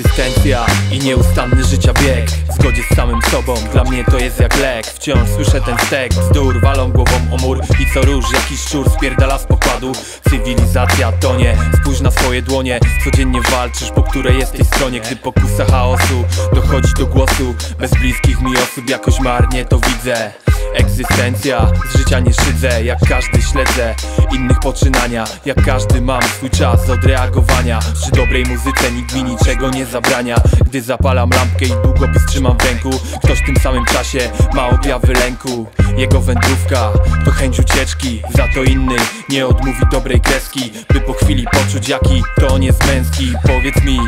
Egzystencja i nieustanny życia bieg. W zgodzie z samym sobą, dla mnie to jest jak lek. Wciąż słyszę ten stek, bzdur walą głową o mur. I co róż jakiś szczur spierdala z pokładu. Cywilizacja tonie, spójrz na swoje dłonie. Codziennie walczysz, po której jesteś stronie. Gdy pokusa chaosu dochodzi do głosu Bez bliskich mi osób jakoś marnie to widzę Egzystencja, z życia nie szydzę Jak każdy śledzę innych poczynania. Jak każdy mam swój czas odreagowania Przy dobrej muzyce nikt mi niczego nie zabrania. Gdy zapalam lampkę i długopis trzymam w ręku Ktoś w tym samym czasie ma objawy lęku. Jego wędrówka to chęć ucieczki Za to inny nie odmówi dobrej kreski By po chwili poczuć jaki to on jest męski. Powiedz mi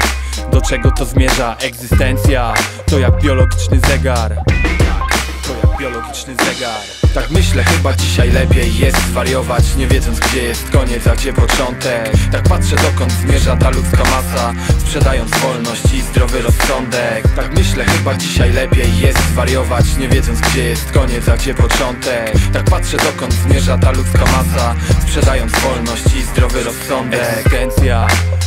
do czego to zmierza? Egzystencja to jak biologiczny zegar biologiczny zegar. Tak myślę, chyba dzisiaj lepiej jest zwariować Nie wiedząc gdzie jest koniec, a gdzie początek. Tak patrzę dokąd zmierza ta ludzka masa Sprzedając wolność i zdrowy rozsądek. Tak myślę, chyba dzisiaj lepiej jest zwariować Nie wiedząc gdzie jest koniec, a gdzie początek. Tak patrzę dokąd zmierza ta ludzka masa Sprzedając wolność zdrowy rozsądek. Egzystencja,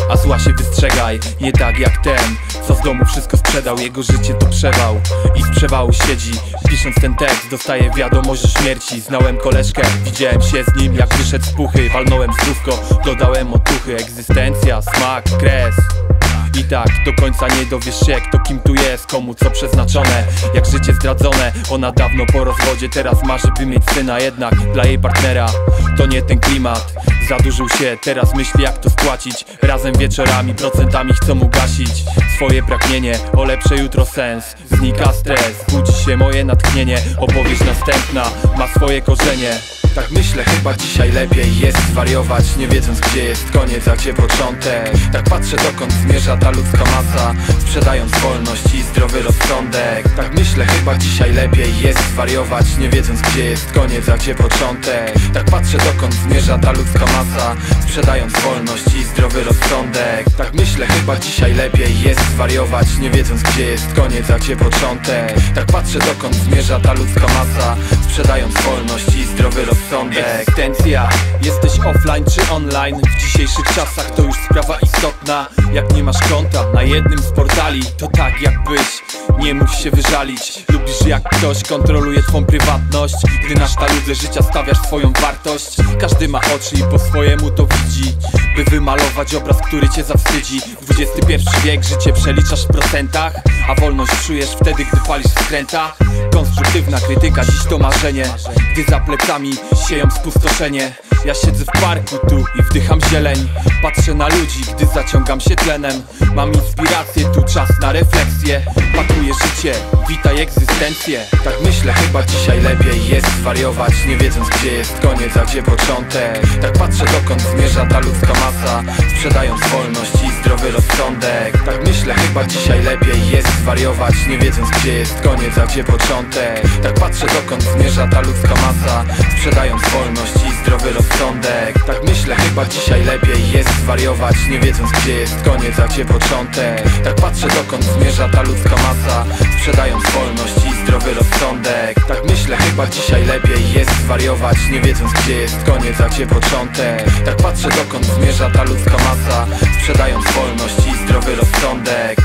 a zła się wystrzegaj Nie tak jak ten, co z domu wszystko sprzedał Jego życie to przewał. I z przewału siedzi Pisząc ten tekst dostaję wiadomość o śmierci. Znałem koleżkę, widziałem się z nim jak wyszedł z puchy. Walnąłem zdrówko, dodałem otuchy. Egzystencja, smak, kres. I tak do końca nie dowiesz się kto kim tu jest Komu co przeznaczone, jak życie zdradzone Ona dawno po rozwodzie, teraz marzy by mieć syna Jednak dla jej partnera to nie ten klimat Zadłużył się, teraz myśli jak to spłacić. Razem wieczorami, procentami chcą ugasić Swoje pragnienie, o lepsze jutro sens. Znika stres, budzi się moje natchnienie. Opowieść następna ma swoje korzenie. Tak myślę, chyba dzisiaj lepiej jest zwariować Nie wiedząc gdzie jest koniec, a gdzie początek. Tak patrzę dokąd zmierza ta ludzka masa Sprzedając wolność i zdrowy rozsądek Tak myślę, chyba dzisiaj lepiej jest zwariować Nie wiedząc gdzie jest koniec, a gdzie początek. Tak patrzę dokąd zmierza ta ludzka masa Sprzedając wolność i zdrowy rozsądek. Tak myślę, chyba dzisiaj lepiej jest zwariować Nie wiedząc gdzie jest koniec, a gdzie początek. Tak patrzę dokąd zmierza ta ludzka masa Sprzedając wolność i zdrowy rozsądek. Egzystencja, jesteś offline czy online? W dzisiejszych czasach to już sprawa istotna. Jak nie masz konta na jednym z portali To tak jakbyś nie mógł się wyżalić. Lubisz jak ktoś kontroluje twą prywatność. Gdy na sztaludze życia stawiasz swoją wartość. Każdy ma oczy i po swojemu to widzi. By wymalować obraz, który cię zawstydzi. XXI wiek, życie przeliczasz w procentach. A wolność czujesz wtedy, gdy palisz skręta Konstruktywna krytyka, dziś to marzenie. Gdy za plecami sieją spustoszenie Ja siedzę w parku tu i wdycham zieleń. Patrzę na ludzi, gdy zaciągam się tlenem. Mam inspirację, tu czas na refleksję. Pakuję życie, witaj egzystencję. Tak myślę, chyba dzisiaj lepiej jest zwariować Nie wiedząc gdzie jest koniec, a gdzie początek. Tak patrzę dokąd zmierza ta ludzka masa Sprzedając wolność i zdrowy rozsądek. Tak myślę, chyba dzisiaj lepiej jest zwariować Nie wiedząc gdzie jest koniec, a gdzie początek. Tak patrzę dokąd zmierza ta ludzka masa Sprzedając wolność i zdrowy rozsądek. Tak myślę, chyba dzisiaj lepiej jest zwariować Nie wiedząc gdzie jest koniec, a gdzie początek. Tak patrzę dokąd zmierza ta ludzka masa Sprzedając wolność i zdrowy rozsądek. Tak myślę, chyba dzisiaj lepiej jest zwariować Nie wiedząc gdzie jest koniec, a gdzie początek. Tak patrzę dokąd zmierza ta ludzka masa Sprzedając wolność i zdrowy rozsądek.